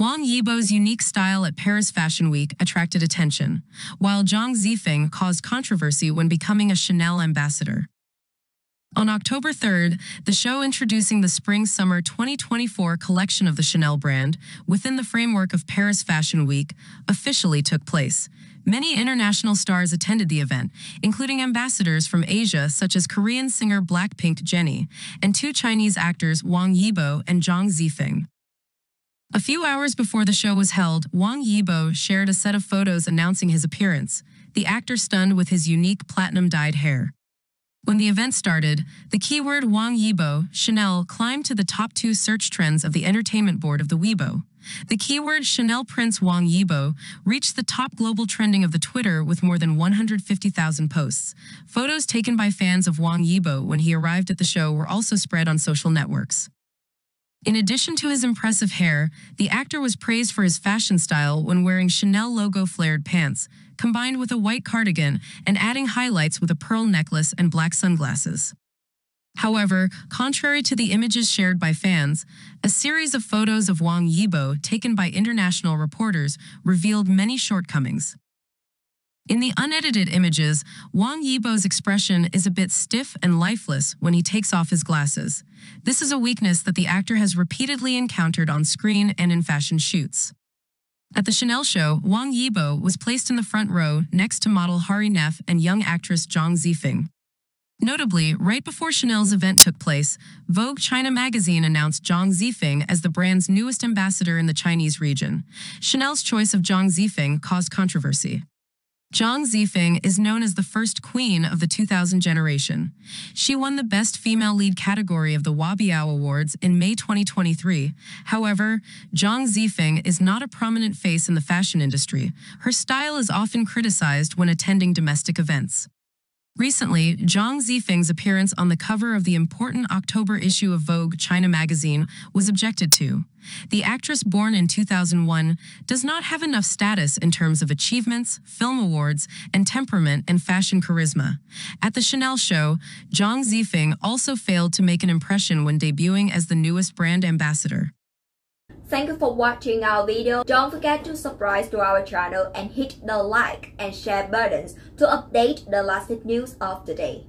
Wang Yibo's unique style at Paris Fashion Week attracted attention, while Zhang Zifeng caused controversy when becoming a Chanel ambassador. On October 3rd, the show introducing the Spring Summer 2024 collection of the Chanel brand within the framework of Paris Fashion Week officially took place. Many international stars attended the event, including ambassadors from Asia such as Korean singer Blackpink Jennie and two Chinese actors Wang Yibo and Zhang Zifeng. A few hours before the show was held, Wang Yibo shared a set of photos announcing his appearance, the actor stunned with his unique platinum-dyed hair. When the event started, the keyword Wang Yibo, Chanel climbed to the top two search trends of the entertainment board of the Weibo. The keyword Chanel Prince Wang Yibo reached the top global trending of the Twitter with more than 150,000 posts. Photos taken by fans of Wang Yibo when he arrived at the show were also spread on social networks. In addition to his impressive hair, the actor was praised for his fashion style when wearing Chanel logo flared pants, combined with a white cardigan and adding highlights with a pearl necklace and black sunglasses. However, contrary to the images shared by fans, a series of photos of Wang Yibo taken by international reporters revealed many shortcomings. In the unedited images, Wang Yibo's expression is a bit stiff and lifeless when he takes off his glasses. This is a weakness that the actor has repeatedly encountered on screen and in fashion shoots. At the Chanel show, Wang Yibo was placed in the front row next to model Hari Nef and young actress Zhang Zifeng. Notably, right before Chanel's event took place, Vogue China magazine announced Zhang Zifeng as the brand's newest ambassador in the Chinese region. Chanel's choice of Zhang Zifeng caused controversy. Zhang Zifeng is known as the first queen of the 2000 generation. She won the Best Female Lead category of the Huabiao Awards in May 2023. However, Zhang Zifeng is not a prominent face in the fashion industry. Her style is often criticized when attending domestic events. Recently, Zhang Zifeng's appearance on the cover of the important October issue of Vogue China magazine was objected to. The actress born in 2001 does not have enough status in terms of achievements, film awards, and temperament and fashion charisma. At the Chanel show, Zhang Zifeng also failed to make an impression when debuting as the newest brand ambassador. Thank you for watching our video. Don't forget to subscribe to our channel and hit the like and share buttons to update the latest news of the day.